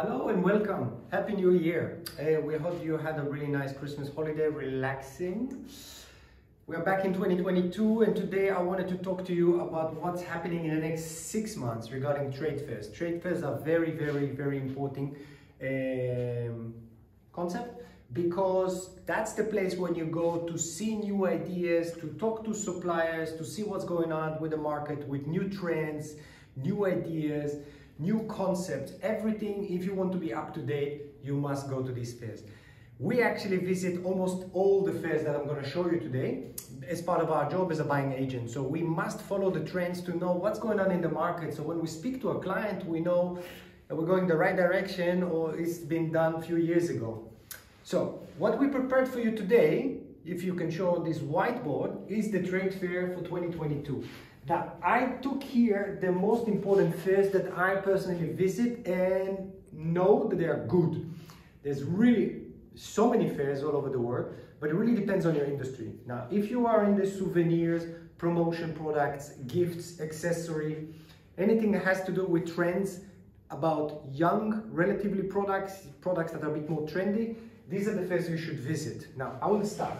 Hello and welcome. Happy New Year. We hope you had a really nice Christmas holiday, relaxing. We are back in 2022 and today I wanted to talk to you about what's happening in the next six months regarding trade fairs. Trade fairs are very, very, very important um, concept because that's the place when you go to see new ideas, to talk to suppliers, to see what's going on with the market, with new trends, new ideas, new concepts, everything. If you want to be up to date, you must go to these fairs. We actually visit almost all the fairs that I'm going to show you today as part of our job as a buying agent. So we must follow the trends to know what's going on in the market. So when we speak to a client, we know that we're going the right direction or it's been done a few years ago. So what we prepared for you today, if you can show on this whiteboard, is the trade fair for 2022. Now, I took here the most important fairs that I personally visit and know that they are good. There's really so many fairs all over the world, but it really depends on your industry. Now, if you are in the souvenirs, promotion products, gifts, accessory, anything that has to do with trends about young, relatively products, products that are a bit more trendy, these are the fairs you should visit. Now, I will start.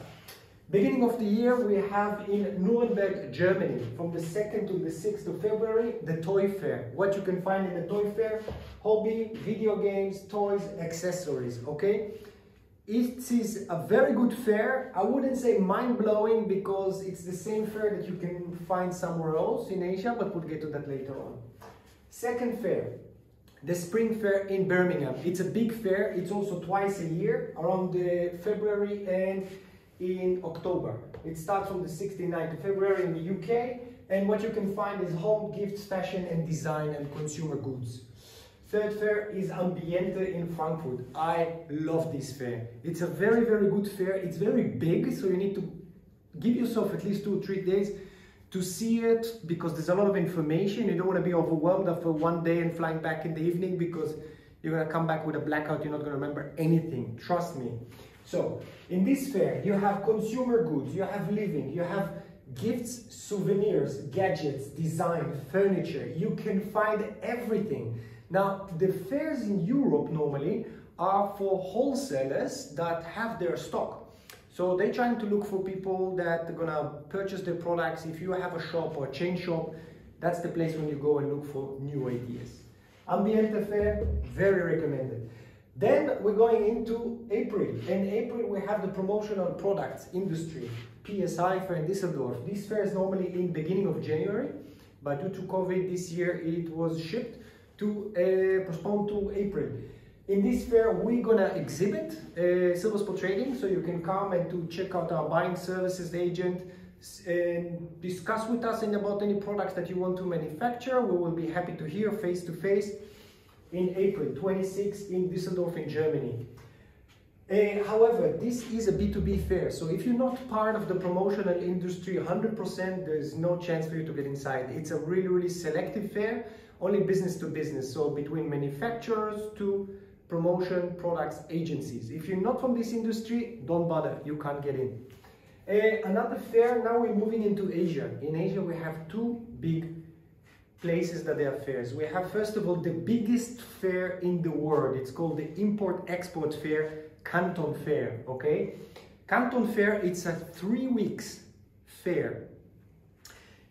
Beginning of the year, we have in Nuremberg, Germany, from the 2nd to the 6th of February, the Toy Fair. What you can find in the Toy Fair, hobby, video games, toys, accessories, okay? It is a very good fair. I wouldn't say mind-blowing because it's the same fair that you can find somewhere else in Asia, but we'll get to that later on. Second fair, the Spring Fair in Birmingham. It's a big fair. It's also twice a year, around the February and in October. It starts from the 69th of February in the UK, and what you can find is home gifts, fashion and design and consumer goods. Third fair is Ambiente in Frankfurt. I love this fair. It's a very, very good fair. It's very big, so you need to give yourself at least two or three days to see it because there's a lot of information. You don't want to be overwhelmed after one day and flying back in the evening because you're going to come back with a blackout. You're not going to remember anything. Trust me. So, in this fair, you have consumer goods, you have living, you have gifts, souvenirs, gadgets, design, furniture. You can find everything. Now, the fairs in Europe normally are for wholesalers that have their stock. So they're trying to look for people that are gonna purchase their products. If you have a shop or a chain shop, that's the place when you go and look for new ideas. Ambiente Fair, very recommended. Then we're going into April. In April, we have the promotional products industry, PSI fair in Düsseldorf. This fair is normally in beginning of January, but due to COVID this year, it was shipped to uh, postponed to April. In this fair, we're gonna exhibit uh, Silverspot Trading, so you can come and to check out our buying services agent and discuss with us about any products that you want to manufacture. We will be happy to hear face to face in April 26 in Düsseldorf in Germany. Uh, however, this is a B2B fair, so if you're not part of the promotional industry 100%, there's no chance for you to get inside. It's a really, really selective fair, only business to business, so between manufacturers to promotion products agencies. If you're not from this industry, don't bother, you can't get in. Uh, another fair, now we're moving into Asia. In Asia, we have two big places that they are fairs. We have, first of all, the biggest fair in the world. It's called the Import-Export Fair, Canton Fair, okay? Canton Fair, it's a three weeks fair.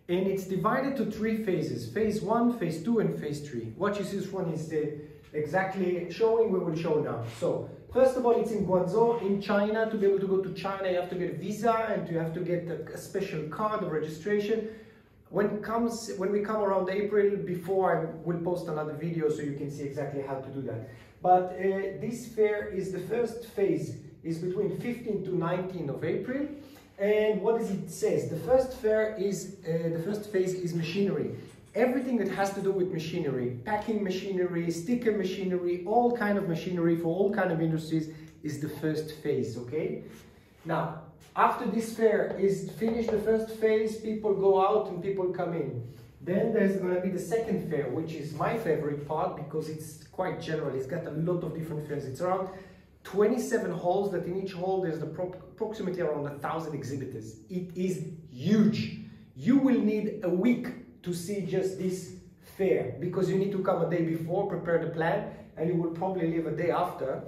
And it's divided to three phases, phase one, phase two, and phase three. What you see this one is the exactly showing, we will show now. So, first of all, it's in Guangzhou, in China. To be able to go to China, you have to get a visa and you have to get a special card of registration. When comes when we come around April, before I will post another video so you can see exactly how to do that. But uh, this fair is the first phase is between 15 to 19 of April. And what does it says? The first fair is uh, the first phase is machinery. Everything that has to do with machinery, packing machinery, sticker machinery, all kind of machinery for all kind of industries is the first phase, okay? Now, after this fair is finished, the first phase, people go out and people come in. Then there's going to be the second fair, which is my favorite part because it's quite general. It's got a lot of different fairs. It's around 27 halls that in each hall there's approximately around a thousand exhibitors. It is huge. You will need a week to see just this fair because you need to come a day before, prepare the plan, and you will probably leave a day after.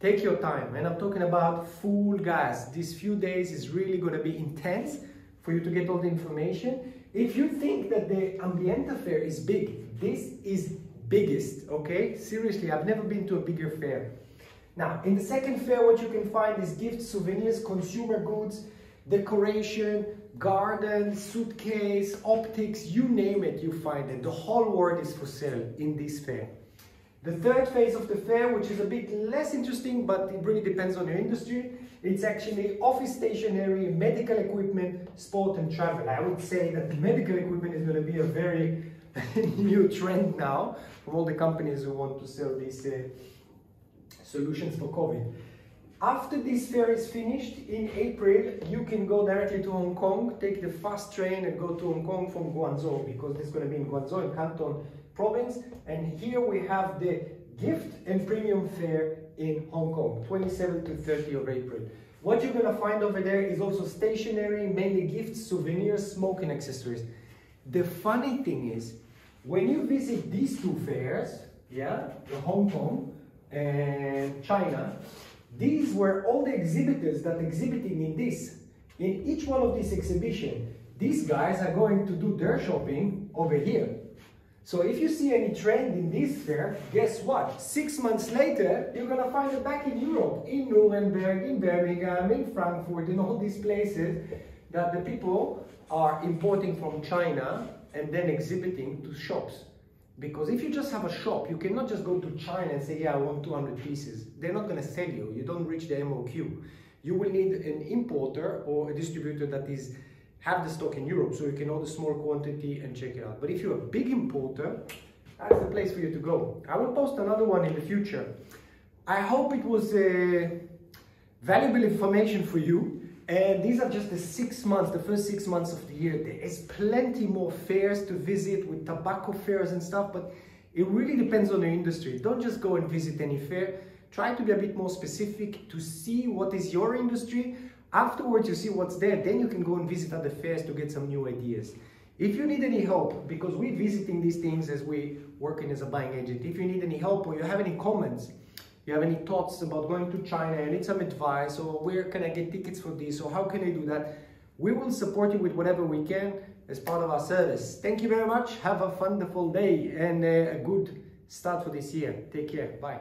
Take your time, and I'm talking about full gas. These few days is really going to be intense for you to get all the information. If you think that the Ambiente fair is big, this is biggest, okay? Seriously, I've never been to a bigger fair. Now, in the second fair, what you can find is gifts, souvenirs, consumer goods, decoration, garden, suitcase, optics, you name it, you find it. The whole world is for sale in this fair. The third phase of the fair, which is a bit less interesting, but it really depends on your industry, it's actually office stationery, medical equipment, sport and travel. I would say that medical equipment is going to be a very new trend now from all the companies who want to sell these uh, solutions for COVID. After this fair is finished in April, you can go directly to Hong Kong, take the fast train and go to Hong Kong from Guangzhou because it's going to be in Guangzhou in Canton province. And here we have the gift and premium fair in Hong Kong, 27 to 30 of April. What you're to find over there is also stationery, mainly gifts, souvenirs, smoking accessories. The funny thing is, when you visit these two fairs, yeah, the Hong Kong and China, these were all the exhibitors that exhibiting in this. In each one of these exhibition, these guys are going to do their shopping over here. So if you see any trend in this fair, guess what? Six months later, you're gonna find it back in Europe, in Nuremberg, in Birmingham, in Frankfurt, in all these places that the people are importing from China and then exhibiting to shops. Because if you just have a shop, you cannot just go to China and say, yeah, I want 200 pieces. They're not gonna sell you. You don't reach the MOQ. You will need an importer or a distributor that is have the stock in Europe so you can order small quantity and check it out. But if you're a big importer, that's the place for you to go. I will post another one in the future. I hope it was uh, valuable information for you. And these are just the six months, the first six months of the year. There is plenty more fairs to visit with tobacco fairs and stuff, but it really depends on the industry. Don't just go and visit any fair. Try to be a bit more specific to see what is your industry. Afterwards, you see what's there. Then you can go and visit other fairs to get some new ideas. If you need any help, because we're visiting these things as we working as a buying agent, if you need any help or you have any comments, you have any thoughts about going to China, you need some advice, or where can I get tickets for this, or how can I do that, we will support you with whatever we can as part of our service. Thank you very much. Have a wonderful day and a good start for this year. Take care. Bye.